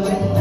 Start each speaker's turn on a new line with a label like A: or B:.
A: Mary.